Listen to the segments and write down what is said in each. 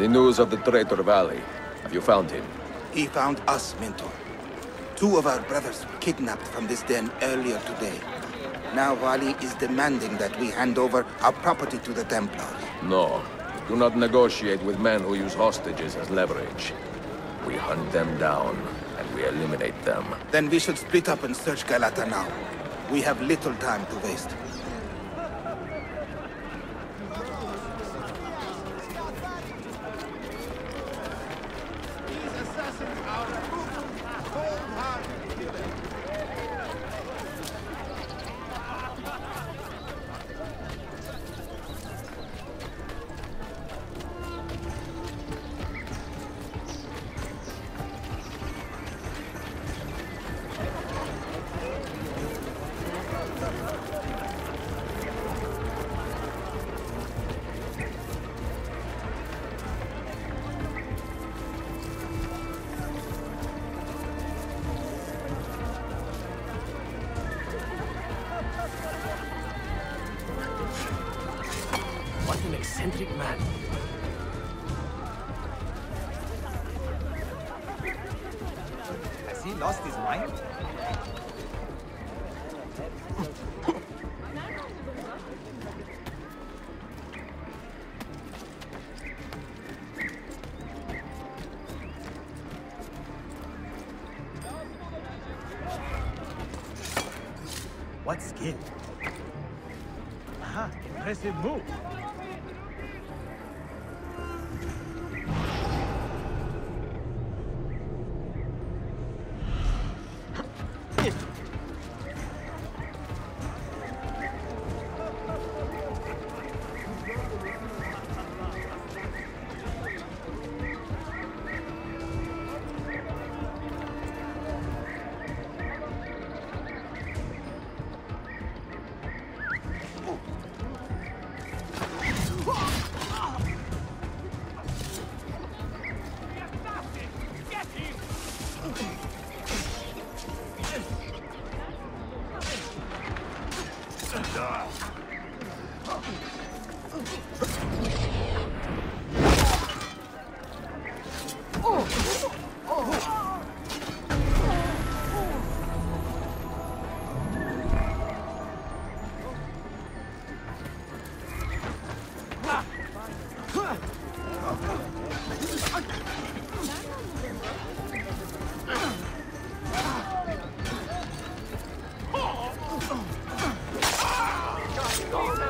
Any news of the traitor Vali? Have you found him? He found us, Mentor. Two of our brothers were kidnapped from this den earlier today. Now Vali is demanding that we hand over our property to the Templars. No. Do not negotiate with men who use hostages as leverage. We hunt them down, and we eliminate them. Then we should split up and search Galata now. We have little time to waste. What an eccentric man. Has he lost his mind? What skill? Aha, impressive move. 高。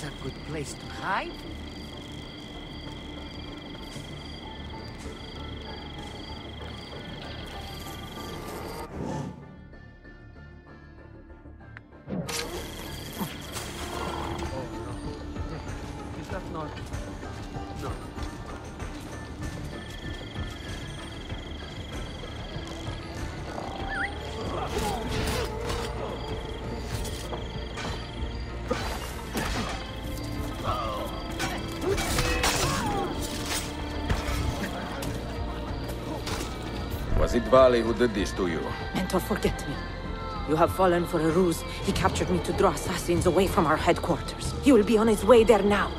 Here's a good place to hide. Oh, is that not... No. Was it Vali who did this to you? Mentor, forget me. You have fallen for a ruse. He captured me to draw assassins away from our headquarters. He will be on his way there now.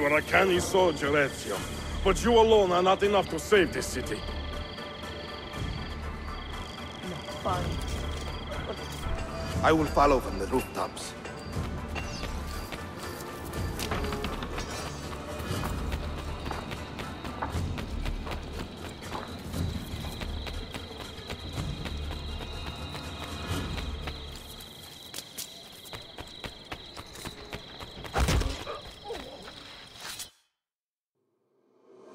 You are a canny soldier, Ezio. But you alone are not enough to save this city. I will follow from the rooftops.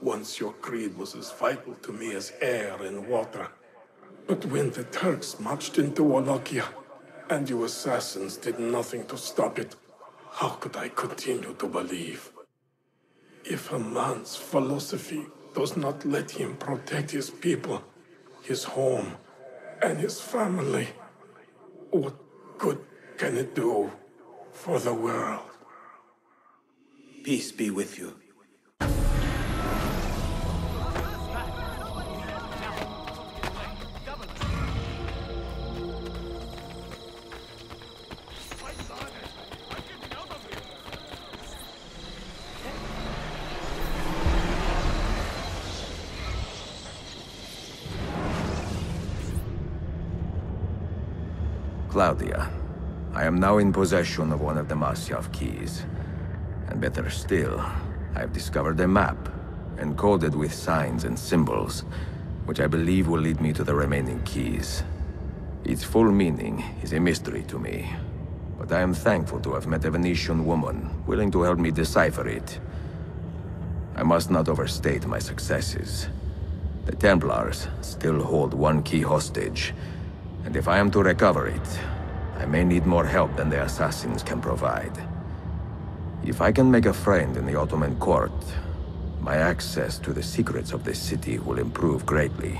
Once your creed was as vital to me as air and water. But when the Turks marched into Wallachia, and you assassins did nothing to stop it, how could I continue to believe? If a man's philosophy does not let him protect his people, his home, and his family, what good can it do for the world? Peace be with you. Claudia, I am now in possession of one of the Masyaf keys. And better still, I have discovered a map, encoded with signs and symbols, which I believe will lead me to the remaining keys. Its full meaning is a mystery to me, but I am thankful to have met a Venetian woman willing to help me decipher it. I must not overstate my successes. The Templars still hold one key hostage, and if I am to recover it, I may need more help than the assassins can provide. If I can make a friend in the Ottoman court, my access to the secrets of this city will improve greatly.